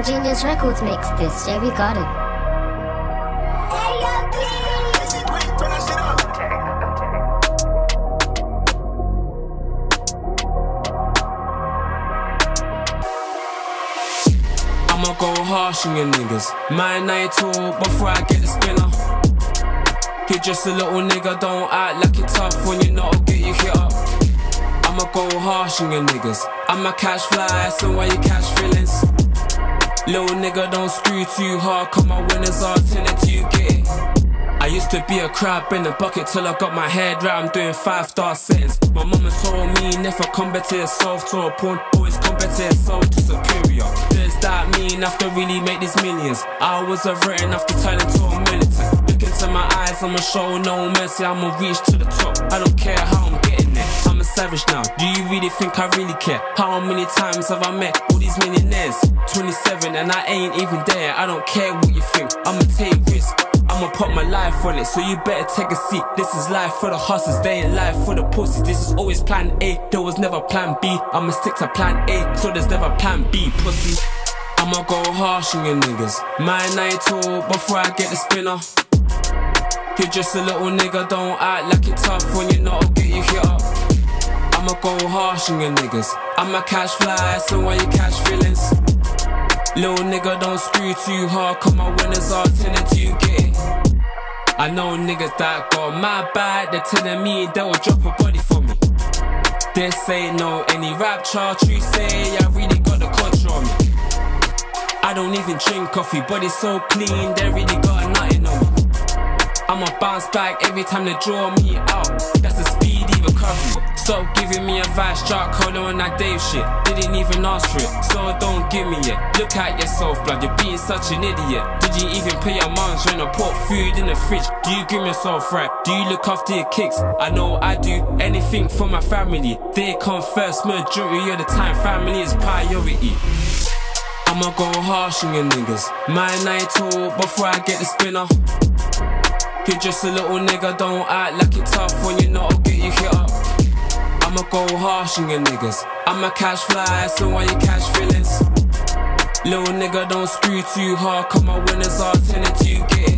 YounGenius Records makes this. Yeah, we got it. I'ma go harsh on your niggas. My night talk before I get the spinner. You're just a little nigga, don't act like it's tough when you know I'll get you hit up. I'ma go harsh on your niggas. I'ma catch flies, so why you catch feelings? Little nigga, don't screw too hard, cause my winners are telling you get. I used to be a crab in the bucket till I got my head right. I'm doing five star settings. My mama told me never compare yourself to a porn, always compare yourself to superior. Does that mean I have to really make these millions? I was a written after turning to a militant. Look into my eyes, I'ma show no mercy. I'ma reach to the top. I don't care how I'm getting there. I'm a savage now. Do you really think I really care? How many times have I met all these millionaires? 27 and I ain't even there. I don't care what you think. I'ma take risks. I'ma put my life on it, so you better take a seat. This is life for the hustlers, they ain't life for the pussies. This is always plan A, there was never plan B. I'ma stick to plan A, so there's never plan B, pussy. I'ma go harsh on your niggas. My night talk before I get the spinner. You're just a little nigga, don't act like it's tough when you know I'll get you up. I'ma go harsh on your niggas. I'ma catch flies, so when you catch feelings. Little nigga, don't screw too hard, cause my winners are telling you get it. I know niggas that got my bad, they're telling me they will drop a body for me. This ain't no any rap chart, you say I really got the control on me. I don't even drink coffee, but it's so clean, they really got nothing on me. I'ma bounce back every time they draw me out. That's a speedy recovery. Stop giving me advice, Jack Colo and that Dave shit. Didn't even ask for it, so don't give me it. Look at yourself, blood, you're being such an idiot. Did you even pay your moms when I put food in the fridge? Do you give yourself right? Do you look after your kicks? I know I do anything for my family. They come first, majority of the time, family is priority. I'ma go harsh on your niggas. My night talk before I get the spinner. You're just a little nigga, don't act like it's tough when go harsh on your niggas. I'ma catch flies, so when you catch feelings. Little nigga, don't screw too hard, cause my winners are telling you get it.